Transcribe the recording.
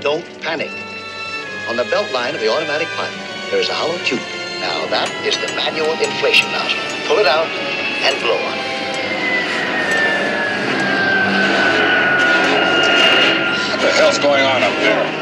don't panic. On the belt line of the automatic pilot, there is a hollow tube. Now, that is the manual inflation nozzle. Pull it out and blow on it. What the hell's going on up there?